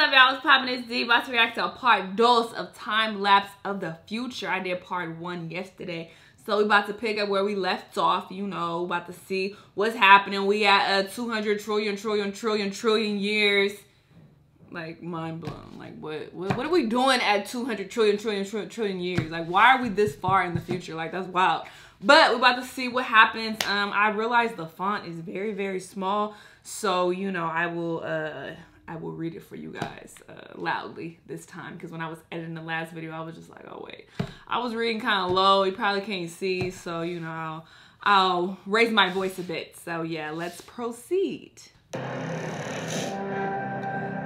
What's up, y'all? It's popping this D. About to react to a part dose of Time Lapse of the Future. I did part one yesterday. So we about to pick up where we left off, you know, about to see what's happening. We at uh, 200 trillion, trillion, trillion, trillion years. Like, mind blown. Like, what, what, what are we doing at 200 trillion, trillion, trillion, trillion years? Like, why are we this far in the future? Like, that's wild. But we're about to see what happens. Um, I realize the font is very, very small. So, you know, I will... uh I will read it for you guys uh, loudly this time because when I was editing the last video, I was just like, oh wait, I was reading kind of low. You probably can't see, so you know, I'll, I'll raise my voice a bit. So yeah, let's proceed.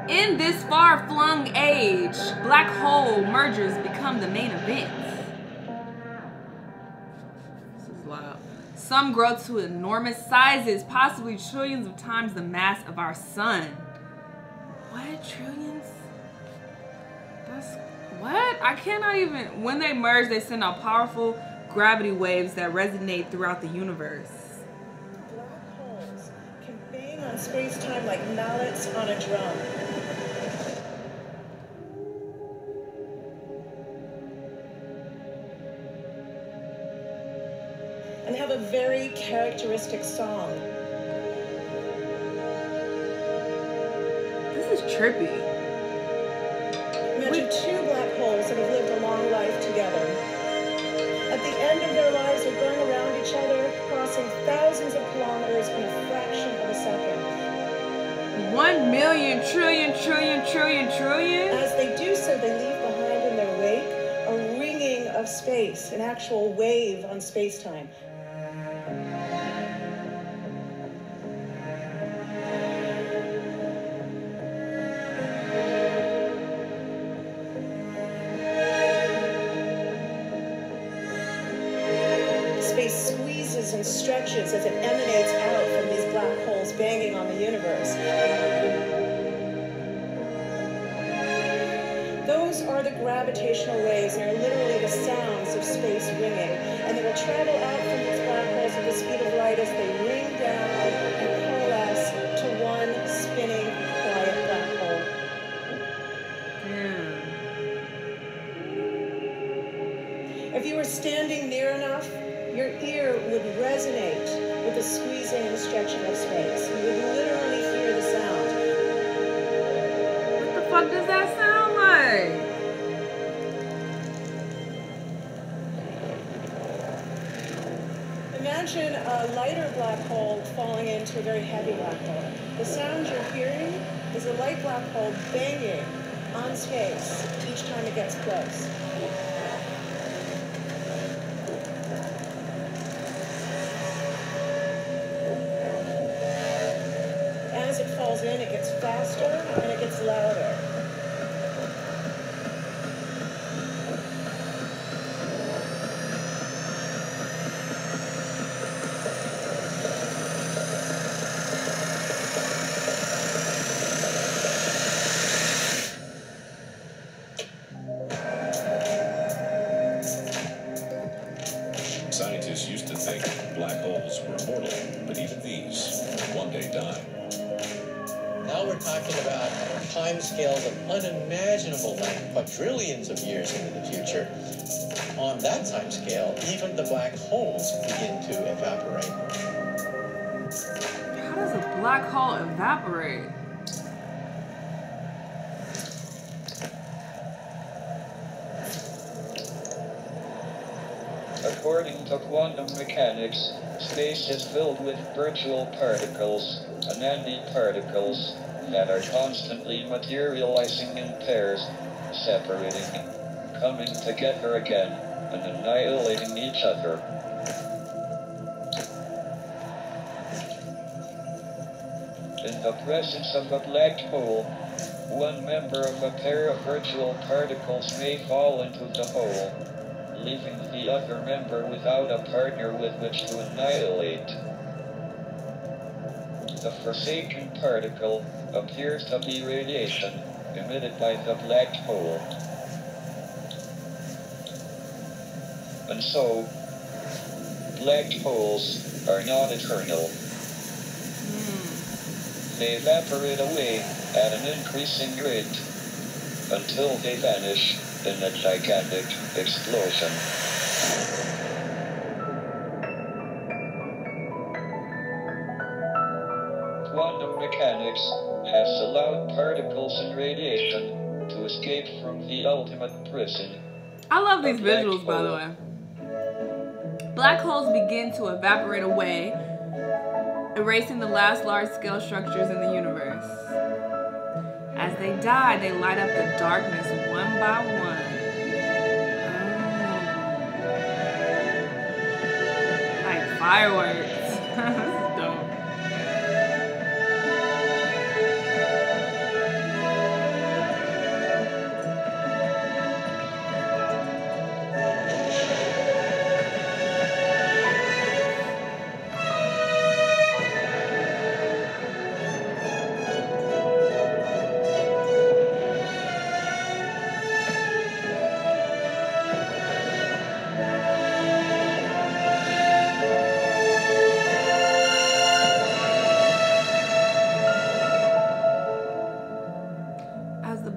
In this far-flung age, black hole mergers become the main event. This is loud. Some grow to enormous sizes, possibly trillions of times the mass of our sun. Trillions? That's what? I cannot even. When they merge, they send out powerful gravity waves that resonate throughout the universe. Black holes can bang on space-time like mallets on a drum. And have a very characteristic song. Trippy. Imagine two black holes that have lived a long life together. At the end of their lives, they're going around each other, crossing thousands of kilometers in a fraction of a second. One million trillion trillion trillion trillion? As they do so, they leave behind in their wake a ringing of space, an actual wave on space-time. As it emanates out from these black holes banging on the universe. Those are the gravitational waves, and they're literally the sounds of space ringing. And they will travel out from these black holes at the speed of light as they ring down the squeezing and stretching of space. You would literally hear the sound. What the fuck does that sound like? Imagine a lighter black hole falling into a very heavy black hole. The sound you're hearing is a light black hole banging on space each time it gets close. Quadrillions of years into the future. On that time scale, even the black holes begin to evaporate. How does a black hole evaporate? According to quantum mechanics, space is filled with virtual particles, unending particles, that are constantly materializing in pairs, separating, coming together again, and annihilating each other. In the presence of a black hole, one member of a pair of virtual particles may fall into the hole, leaving the other member without a partner with which to annihilate. The forsaken particle appears to be radiation emitted by the black hole. And so, black holes are not eternal. Hmm. They evaporate away at an increasing rate until they vanish in a gigantic explosion. Quantum mechanics has allowed particles and radiation to escape from the ultimate prison. I love these visuals, by the way. Black holes begin to evaporate away, erasing the last large scale structures in the universe. As they die, they light up the darkness one by one. Oh. Like fireworks.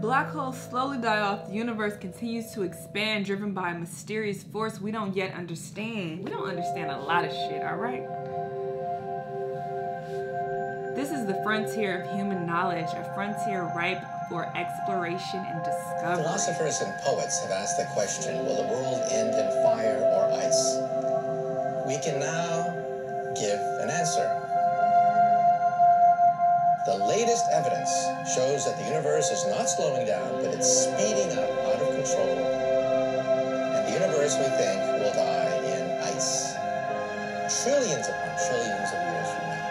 black holes slowly die off, the universe continues to expand, driven by a mysterious force we don't yet understand. We don't understand a lot of shit, alright? This is the frontier of human knowledge, a frontier ripe for exploration and discovery. Philosophers and poets have asked the question will the world end in fire or ice? We can now give an answer. The latest evidence shows that the universe is not slowing down, but it's speeding up out of control. And the universe, we think, will die in ice. Trillions upon trillions of years from now.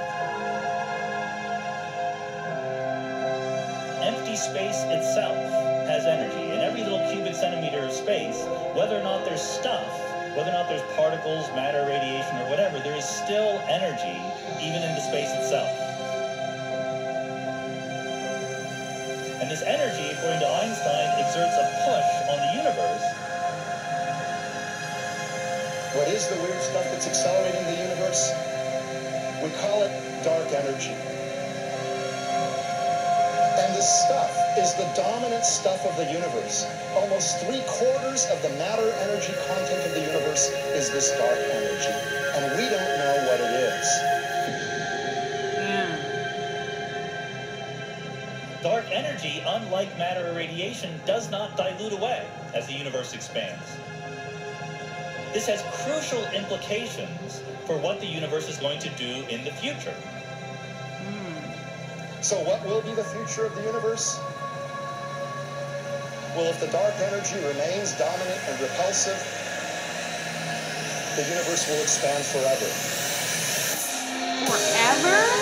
empty space itself has energy. In every little cubic centimeter of space, whether or not there's stuff, whether or not there's particles, matter, radiation, or whatever, there is still energy even in the space itself. And this energy, according to Einstein, exerts a push on the universe What is the weird stuff that's accelerating the universe? We call it dark energy. And this stuff is the dominant stuff of the universe. Almost three quarters of the matter energy content of the universe is this dark energy. And we don't know what it is. Energy, unlike matter or radiation, does not dilute away as the universe expands. This has crucial implications for what the universe is going to do in the future. Hmm. So what will be the future of the universe? Well, if the dark energy remains dominant and repulsive, the universe will expand forever. Forever?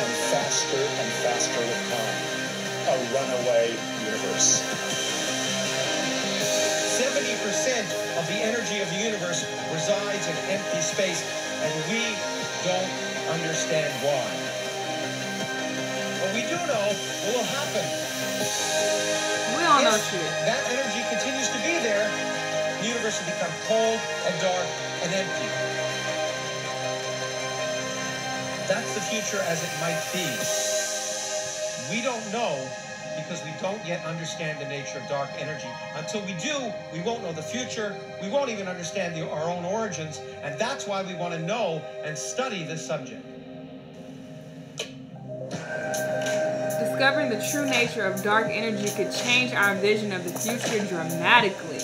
And faster and faster with time. A runaway universe. 70% of the energy of the universe resides in empty space, and we don't understand why. But we do know what will happen. We don't know if shit. that energy continues to be there, the universe will become cold and dark and empty. That's the future as it might be. We don't know because we don't yet understand the nature of dark energy. Until we do, we won't know the future. We won't even understand the, our own origins. And that's why we want to know and study this subject. Discovering the true nature of dark energy could change our vision of the future dramatically.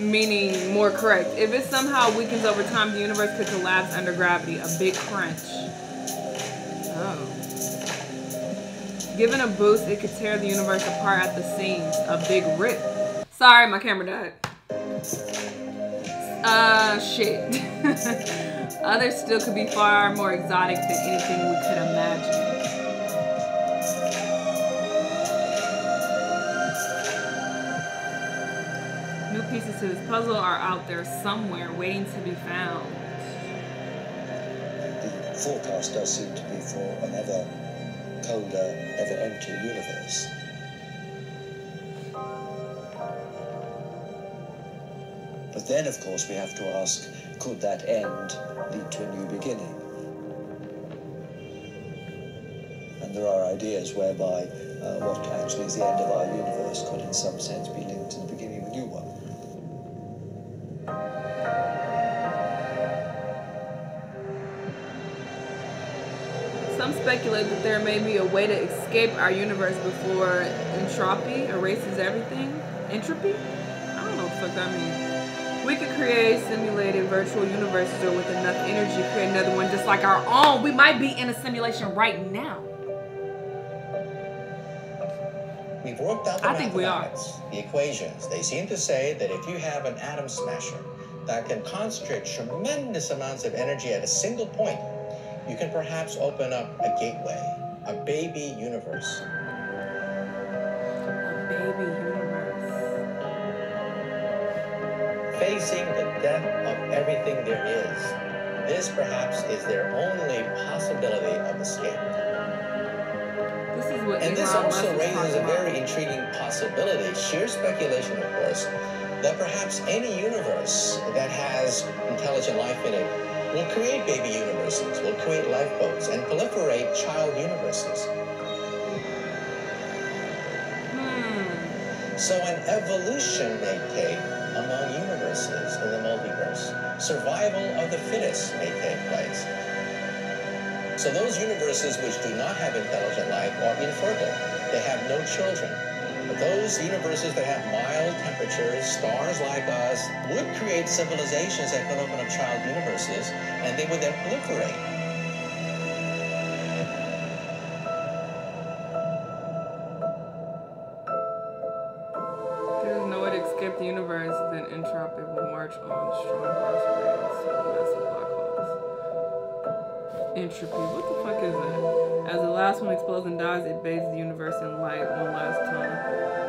Meaning, more correct, if it somehow weakens over time, the universe could collapse under gravity, a big crunch. Oh. Given a boost, it could tear the universe apart at the seams, a big rip. Sorry, my camera died. Uh, shit. Others still could be far more exotic than anything we could imagine. Pieces to this puzzle are out there somewhere waiting to be found. the forecast does seem to be for an ever colder, ever emptier universe. But then, of course, we have to ask, could that end lead to a new beginning? And there are ideas whereby uh, what actually is the end of our universe could, in some sense, be linked to the beginning speculate that there may be a way to escape our universe before entropy erases everything. Entropy? I don't know what the fuck that means. We could create simulated virtual universes or with enough energy create another one just like our own. We might be in a simulation right now. We've worked out the I think we are. the equations. They seem to say that if you have an atom smasher that can concentrate tremendous amounts of energy at a single point, you can perhaps open up a gateway, a baby universe. A baby universe. Facing the death of everything there is, this perhaps is their only possibility of escape. This is what And this also raises a very intriguing possibility, sheer speculation, of course, that perhaps any universe that has intelligent life in it will create baby universes, we'll create lifeboats, and proliferate child universes. Hmm. So an evolution may take among universes in the multiverse. Survival of the fittest may take place. So those universes which do not have intelligent life are infertile. They have no children. Those universes that have mild temperatures, stars like us, would create civilizations that could open up child universes, and they would then proliferate. There is no way to escape the universe, then entropy will march on, destroying possibilities of massive black holes. Entropy, what the fuck is that? As the last one explodes and dies, it bathes the universe in light one last time.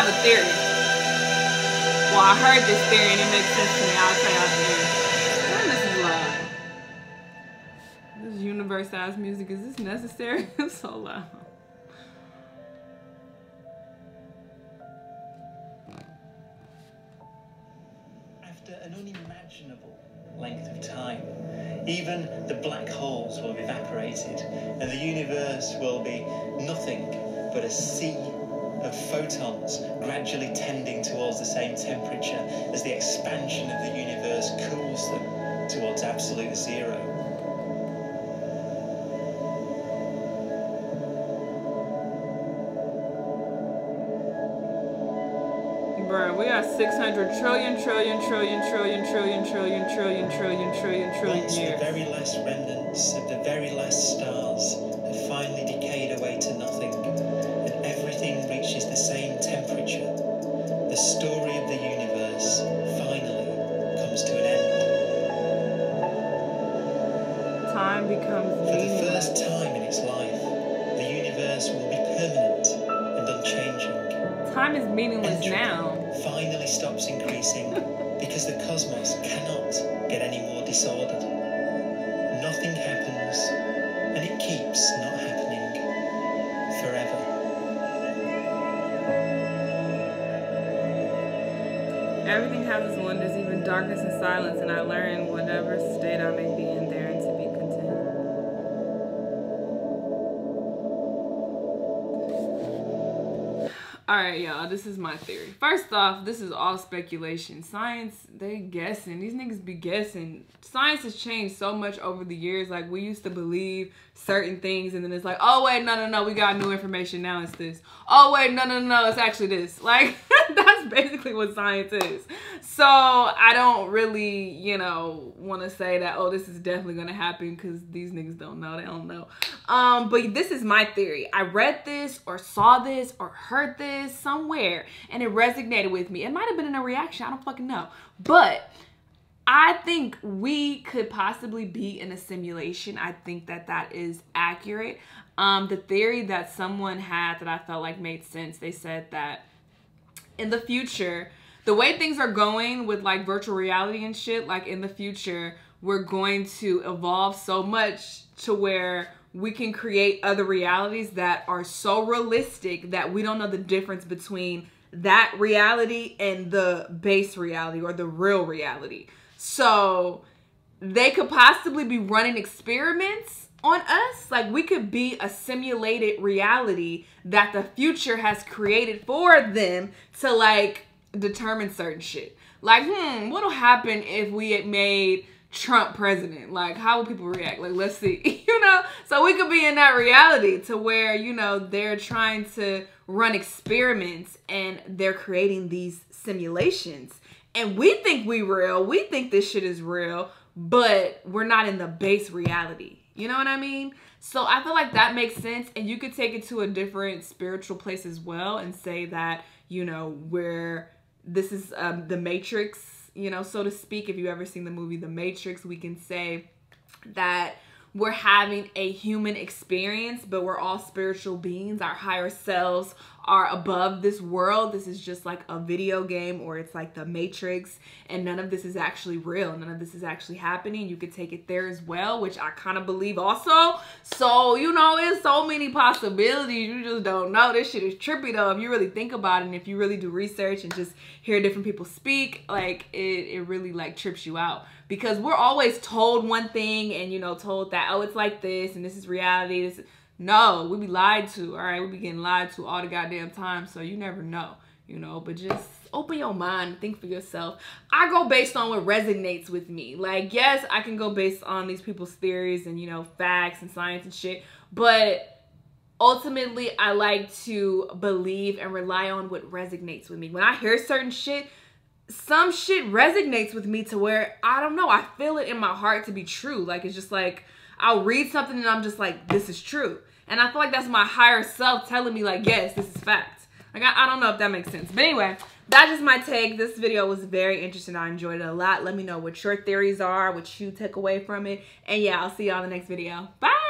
Have a theory. Well, I heard this theory and it makes sense to me. I'll tell y'all the. This is. This universe-sized music, is this necessary? it's so loud. After an unimaginable length of time, even the black holes will have evaporated, and the universe will be nothing but a sea of photons gradually tending towards the same temperature as the expansion of the universe cools them towards absolute zero. Bruh, we are 600 trillion, trillion, trillion, trillion, trillion, trillion, trillion, trillion, trillion, trillion Once the very last remnants of the very last stars Time becomes For the first time in its life, the universe will be permanent and unchanging. Time is meaningless now. Finally stops increasing because the cosmos cannot get any more disordered. Nothing happens, and it keeps not happening forever. Everything has its wonders, even darkness and silence, and I learn whatever state I may be in All right, y'all, this is my theory. First off, this is all speculation. Science, they guessing. These niggas be guessing. Science has changed so much over the years. Like, we used to believe certain things, and then it's like, oh, wait, no, no, no, we got new information. Now it's this. Oh, wait, no, no, no, it's actually this. Like, basically what science is. So, I don't really, you know, want to say that, oh, this is definitely going to happen because these niggas don't know. They don't know. Um, But this is my theory. I read this or saw this or heard this somewhere and it resonated with me. It might have been in a reaction, I don't fucking know. But I think we could possibly be in a simulation. I think that that is accurate. Um, the theory that someone had that I felt like made sense, they said that in the future, the way things are going with like virtual reality and shit, like in the future, we're going to evolve so much to where we can create other realities that are so realistic that we don't know the difference between that reality and the base reality or the real reality. So they could possibly be running experiments on us. Like we could be a simulated reality that the future has created for them to like determine certain shit. Like, hmm, what'll happen if we had made Trump president? Like, how will people react? Like, let's see, you know? So we could be in that reality to where, you know, they're trying to run experiments and they're creating these simulations. And we think we real. We think this shit is real, but we're not in the base reality. You know what I mean? So I feel like that makes sense. And you could take it to a different spiritual place as well and say that, you know, where this is um, the Matrix you know, so to speak. If you've ever seen the movie The Matrix, we can say that we're having a human experience, but we're all spiritual beings. Our higher selves are above this world. This is just like a video game or it's like the Matrix, and none of this is actually real. None of this is actually happening. You could take it there as well, which I kind of believe also. So, you know, it's so many possibilities. You just don't know. This shit is trippy though. If you really think about it and if you really do research and just hear different people speak, like it, it really like trips you out because we're always told one thing and you know told that oh it's like this and this is reality this no we be lied to all right? We be getting lied to all the goddamn time so you never know you know? But just open your mind think for yourself. I go based on what resonates with me. Like yes i can go based on these people's theories and you know facts and science and shit but ultimately i like to believe and rely on what resonates with me. When i hear certain shit some shit resonates with me to where I don't know, I feel it in my heart to be true. Like it's just like I'll read something and I'm just like, this is true. And I feel like that's my higher self telling me like, yes, this is fact. Like I, I don't know if that makes sense. But anyway, that is just my take. This video was very interesting. I enjoyed it a lot. Let me know what your theories are, what you took away from it. And yeah, I'll see y'all in the next video. Bye!